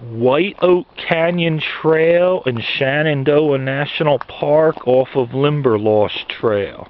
White Oak Canyon Trail and Shenandoah National Park off of Limberlost Trail.